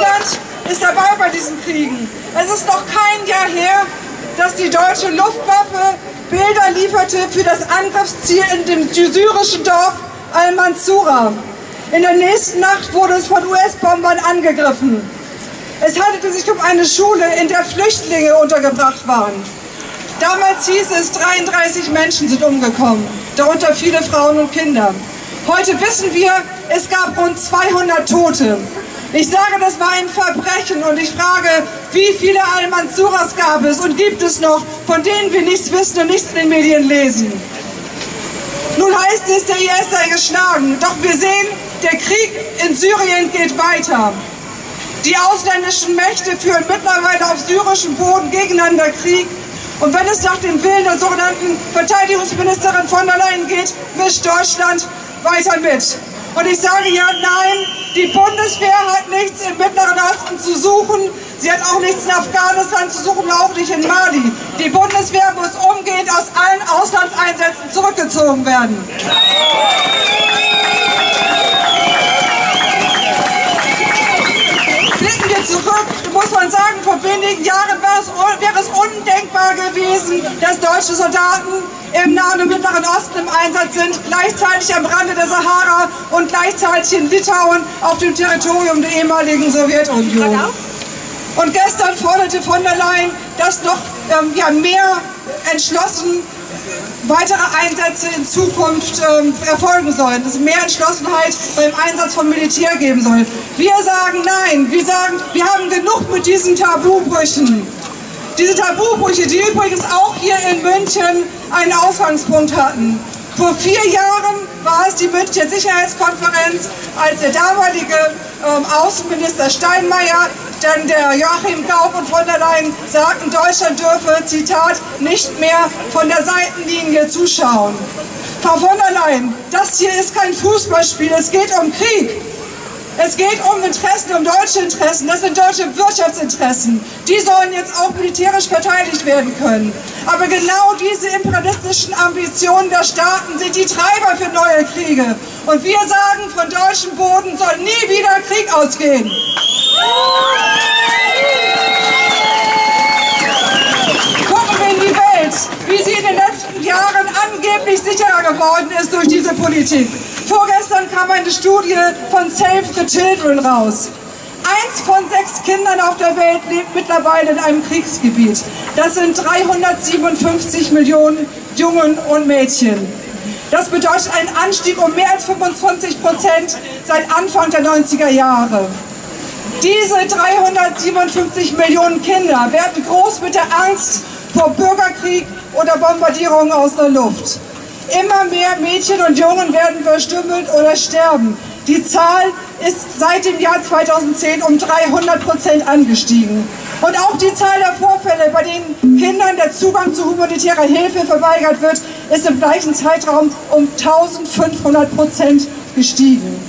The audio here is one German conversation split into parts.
Deutschland ist dabei bei diesen Kriegen. Es ist noch kein Jahr her, dass die deutsche Luftwaffe Bilder lieferte für das Angriffsziel in dem syrischen Dorf Al-Mansura. In der nächsten Nacht wurde es von US-Bombern angegriffen. Es handelte sich um eine Schule, in der Flüchtlinge untergebracht waren. Damals hieß es, 33 Menschen sind umgekommen, darunter viele Frauen und Kinder. Heute wissen wir, es gab rund 200 Tote. Ich sage, das war ein Verbrechen und ich frage, wie viele Al-Mansuras gab es und gibt es noch, von denen wir nichts wissen und nichts in den Medien lesen. Nun heißt es, der IS sei geschlagen, doch wir sehen, der Krieg in Syrien geht weiter. Die ausländischen Mächte führen mittlerweile auf syrischem Boden gegeneinander Krieg. Und wenn es nach dem Willen der sogenannten Verteidigungsministerin von der Leyen geht, mischt Deutschland weiter mit. Und ich sage ja, nein, die Bundeswehr hat nichts im Mittleren Osten zu suchen. Sie hat auch nichts in Afghanistan zu suchen, auch nicht in Mali. Die Bundeswehr muss umgehend aus allen Auslandseinsätzen zurückgezogen werden. Blicken wir zurück, muss man sagen, vor wenigen Jahren wäre es undenkbar gewesen, dass deutsche Soldaten im Nahen und Mittleren Osten im Einsatz sind, gleichzeitig am Rande der Sahara und gleichzeitig in Litauen auf dem Territorium der ehemaligen Sowjetunion. Und gestern forderte von der Leyen, dass noch ähm, ja, mehr entschlossen weitere Einsätze in Zukunft ähm, erfolgen sollen, dass es mehr Entschlossenheit beim Einsatz von Militär geben soll. Wir sagen nein, wir sagen, wir haben genug mit diesen Tabubrüchen. Diese Tabubrüche, die übrigens auch hier in München einen Ausgangspunkt hatten. Vor vier Jahren war es die Münchner Sicherheitskonferenz, als der damalige ähm, Außenminister Steinmeier, dann der Joachim Gauck und von der Leyen sagten, Deutschland dürfe, Zitat, nicht mehr von der Seitenlinie zuschauen. Frau von der Leyen, das hier ist kein Fußballspiel, es geht um Krieg. Es geht um Interessen, um deutsche Interessen. Das sind deutsche Wirtschaftsinteressen. Die sollen jetzt auch militärisch verteidigt werden können. Aber genau diese imperialistischen Ambitionen der Staaten sind die Treiber für neue Kriege. Und wir sagen, von deutschem Boden soll nie wieder Krieg ausgehen. Gucken wir in die Welt, wie sie in den letzten Jahren angeblich sicherer geworden ist durch diese Politik. Vorgestern kam eine Studie von Save the Children raus. Eins von sechs Kindern auf der Welt lebt mittlerweile in einem Kriegsgebiet. Das sind 357 Millionen Jungen und Mädchen. Das bedeutet einen Anstieg um mehr als 25 Prozent seit Anfang der 90er Jahre. Diese 357 Millionen Kinder werden groß mit der Angst vor Bürgerkrieg oder Bombardierungen aus der Luft. Immer mehr Mädchen und Jungen werden verstümmelt oder sterben. Die Zahl ist seit dem Jahr 2010 um 300 Prozent angestiegen. Und auch die Zahl der Vorfälle, bei denen Kindern der Zugang zu humanitärer Hilfe verweigert wird, ist im gleichen Zeitraum um 1500 Prozent gestiegen.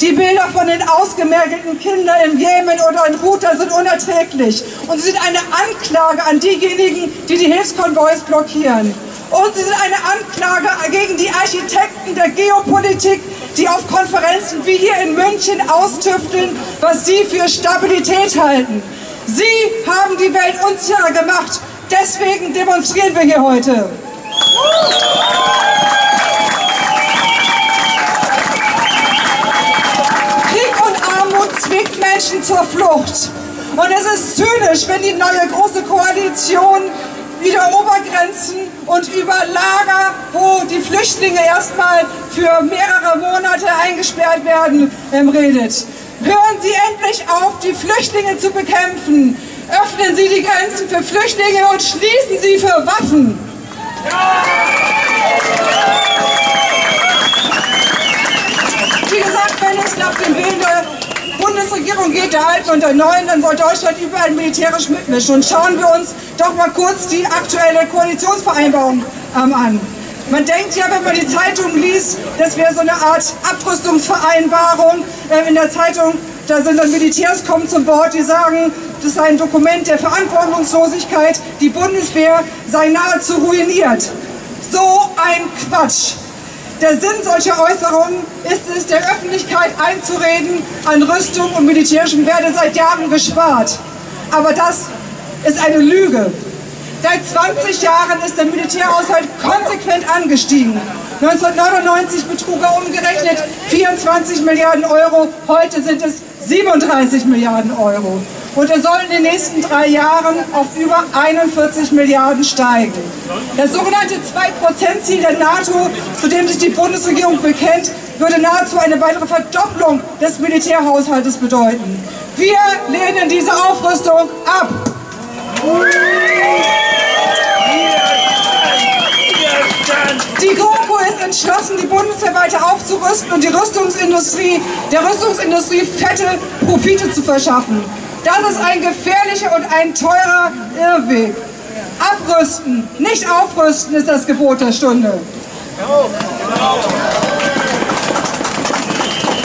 Die Bilder von den ausgemergelten Kindern im Jemen oder in Ruta sind unerträglich und sie sind eine Anklage an diejenigen, die die Hilfskonvois blockieren. Und sie sind eine Anklage gegen die Architekten der Geopolitik, die auf Konferenzen wie hier in München austüfteln, was sie für Stabilität halten. Sie haben die Welt unsicherer gemacht. Deswegen demonstrieren wir hier heute. Krieg und Armut zwingt Menschen zur Flucht. Und es ist zynisch, wenn die neue große Koalition wieder Obergrenzen und über Lager, wo die Flüchtlinge erstmal für mehrere Monate eingesperrt werden, ähm, redet. Hören Sie endlich auf, die Flüchtlinge zu bekämpfen. Öffnen Sie die Grenzen für Flüchtlinge und schließen Sie für Waffen. Wie gesagt, wenn es nach dem Willen Bundesregierung geht, der alten und der neuen, dann soll Deutschland überall militärisch mitmischen. Und schauen wir uns doch mal kurz die aktuelle Koalitionsvereinbarung ähm, an. Man denkt ja, wenn man die Zeitung liest, das wäre so eine Art Abrüstungsvereinbarung. Ähm, in der Zeitung, da sind dann Militärs kommen zum Wort, die sagen, das sei ein Dokument der Verantwortungslosigkeit, die Bundeswehr sei nahezu ruiniert. So ein Quatsch. Der Sinn solcher Äußerungen ist es, der Öffentlichkeit einzureden, an Rüstung und militärischem werde seit Jahren gespart. Aber das ist eine Lüge. Seit 20 Jahren ist der Militärhaushalt konsequent angestiegen. 1999 betrug er umgerechnet 24 Milliarden Euro, heute sind es 37 Milliarden Euro. Und er soll in den nächsten drei Jahren auf über 41 Milliarden steigen. Das sogenannte 2%-Ziel der NATO, zu dem sich die Bundesregierung bekennt, würde nahezu eine weitere Verdopplung des Militärhaushaltes bedeuten. Wir lehnen diese Aufrüstung ab. Die GroKo ist entschlossen, die Bundeswehr weiter aufzurüsten und die Rüstungsindustrie, der Rüstungsindustrie fette Profite zu verschaffen. Das ist ein gefährlicher und ein teurer Irrweg. Abrüsten, nicht aufrüsten ist das Gebot der Stunde.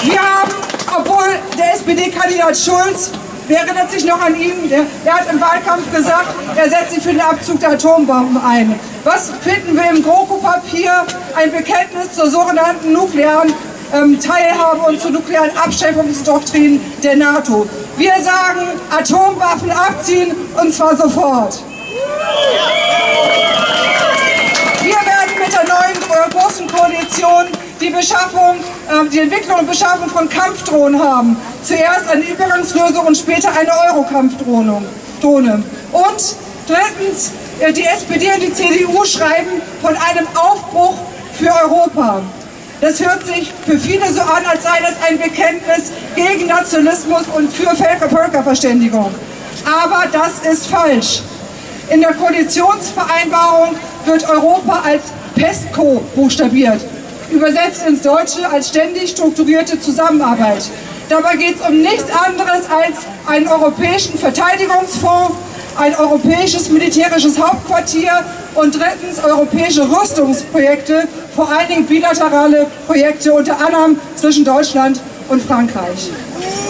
Wir haben, obwohl der SPD-Kandidat Schulz Wer erinnert sich noch an ihn? Der, der, hat im Wahlkampf gesagt, er setzt sich für den Abzug der Atombomben ein. Was finden wir im GroKo-Papier? Ein Bekenntnis zur sogenannten nuklearen ähm, Teilhabe und zur nuklearen Abschreckungsdoktrin der NATO. Wir sagen, Atomwaffen abziehen und zwar sofort. Wir werden mit der neuen großen Koalition die Beschaffung, äh, die Entwicklung und Beschaffung von Kampfdrohnen haben. Zuerst eine Übergangslösung und später eine Eurokampfdrohne. Und drittens, äh, die SPD und die CDU schreiben von einem Aufbruch für Europa. Das hört sich für viele so an, als sei das ein Bekenntnis gegen Nationalismus und für Völkerverständigung. Aber das ist falsch. In der Koalitionsvereinbarung wird Europa als PESCO buchstabiert, übersetzt ins Deutsche als ständig strukturierte Zusammenarbeit. Dabei geht es um nichts anderes als einen europäischen Verteidigungsfonds, ein europäisches militärisches Hauptquartier und drittens europäische Rüstungsprojekte, vor allen Dingen bilaterale Projekte unter anderem zwischen Deutschland und Frankreich.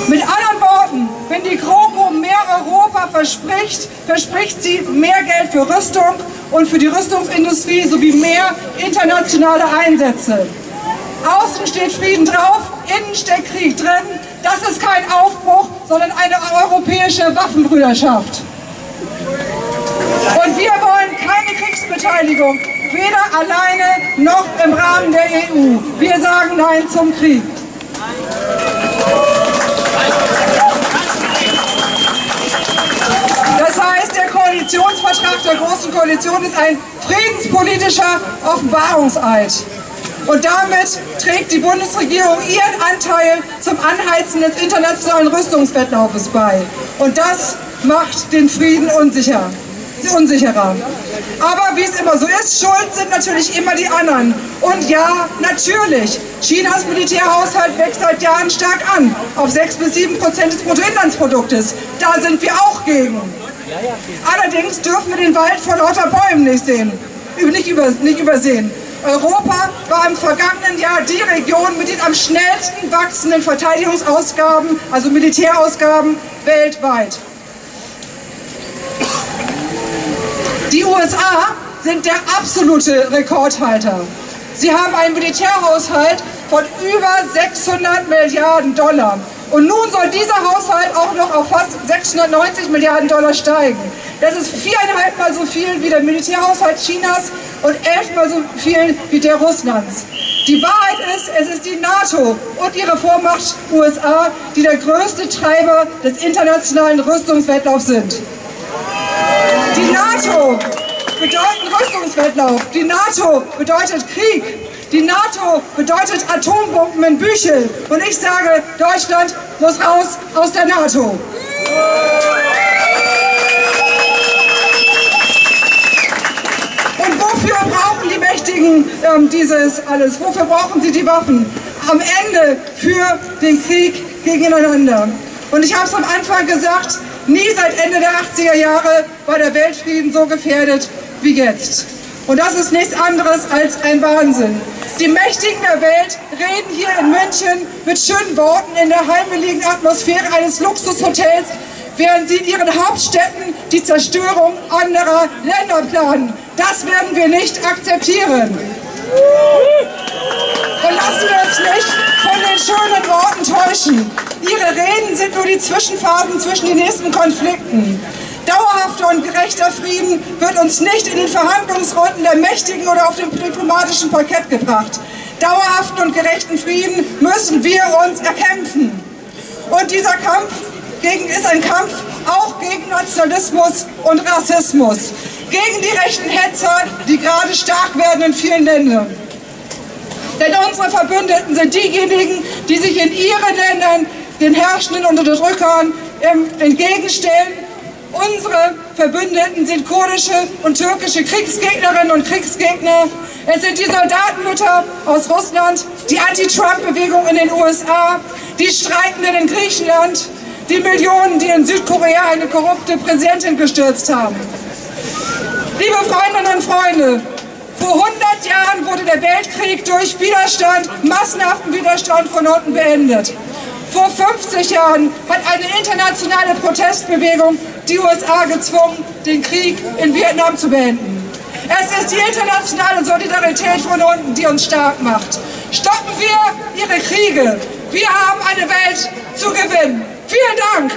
Mit anderen Worten, wenn die GroKo mehr Europa verspricht, verspricht sie mehr Geld für Rüstung und für die Rüstungsindustrie sowie mehr internationale Einsätze. Außen steht Frieden drauf, innen steckt Krieg drin. Das ist kein Aufbruch, sondern eine europäische Waffenbrüderschaft. Und wir wollen Kriegsbeteiligung, weder alleine noch im Rahmen der EU. Wir sagen Nein zum Krieg. Das heißt, der Koalitionsvertrag der Großen Koalition ist ein friedenspolitischer Offenbarungseid. Und damit trägt die Bundesregierung ihren Anteil zum Anheizen des internationalen Rüstungswettlaufes bei. Und das macht den Frieden unsicher unsicherer. Aber wie es immer so ist, schuld sind natürlich immer die anderen. Und ja, natürlich, Chinas Militärhaushalt wächst seit Jahren stark an, auf 6 bis 7 Prozent des Bruttoinlandsproduktes. Da sind wir auch gegen. Allerdings dürfen wir den Wald vor lauter Bäumen nicht sehen, nicht, über, nicht übersehen. Europa war im vergangenen Jahr die Region mit den am schnellsten wachsenden Verteidigungsausgaben, also Militärausgaben weltweit. Die USA sind der absolute Rekordhalter. Sie haben einen Militärhaushalt von über 600 Milliarden Dollar. Und nun soll dieser Haushalt auch noch auf fast 690 Milliarden Dollar steigen. Das ist viereinhalb Mal so viel wie der Militärhaushalt Chinas und elfmal so viel wie der Russlands. Die Wahrheit ist, es ist die NATO und ihre Vormacht USA, die der größte Treiber des internationalen Rüstungswettlaufs sind. Die NATO bedeutet Rüstungswettlauf. Die NATO bedeutet Krieg. Die NATO bedeutet Atombomben in Büchel. Und ich sage, Deutschland muss raus aus der NATO. Und wofür brauchen die Mächtigen ähm, dieses alles? Wofür brauchen sie die Waffen? Am Ende für den Krieg gegeneinander. Und ich habe es am Anfang gesagt, Nie seit Ende der 80er Jahre war der Weltfrieden so gefährdet wie jetzt. Und das ist nichts anderes als ein Wahnsinn. Die Mächtigen der Welt reden hier in München mit schönen Worten in der heimeligen Atmosphäre eines Luxushotels, während sie in ihren Hauptstädten die Zerstörung anderer Länder planen. Das werden wir nicht akzeptieren. Und lassen wir uns nicht von den schönen Worten täuschen. Ihre Reden sind nur die Zwischenphasen zwischen den nächsten Konflikten. Dauerhafter und gerechter Frieden wird uns nicht in den Verhandlungsrunden der Mächtigen oder auf dem diplomatischen Parkett gebracht. Dauerhaften und gerechten Frieden müssen wir uns erkämpfen. Und dieser Kampf gegen, ist ein Kampf auch gegen Nationalismus und Rassismus, gegen die rechten Hetzer, die gerade stark werden in vielen Ländern. Denn unsere Verbündeten sind diejenigen, die sich in ihren Ländern den herrschenden Unterdrückern entgegenstellen Unsere Verbündeten sind kurdische und türkische Kriegsgegnerinnen und Kriegsgegner. Es sind die Soldatenmütter aus Russland, die Anti-Trump-Bewegung in den USA, die Streikenden in Griechenland, die Millionen, die in Südkorea eine korrupte Präsidentin gestürzt haben. Liebe Freundinnen und Freunde, vor 100 Jahren wurde der Weltkrieg durch Widerstand, massenhaften Widerstand von unten beendet. Vor 50 Jahren hat eine internationale Protestbewegung die USA gezwungen, den Krieg in Vietnam zu beenden. Es ist die internationale Solidarität von unten, die uns stark macht. Stoppen wir ihre Kriege. Wir haben eine Welt zu gewinnen. Vielen Dank.